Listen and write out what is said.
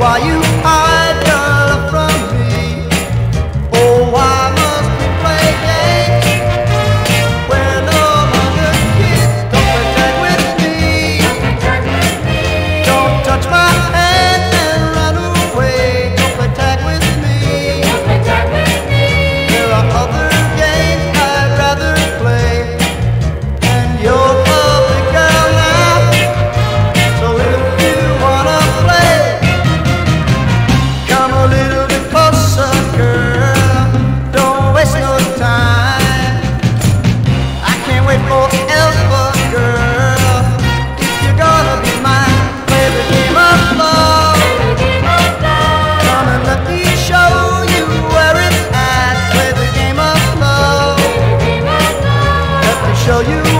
why you hide your love from me. Oh, why must we play games? are kids. Don't with me. Don't touch my hand. you.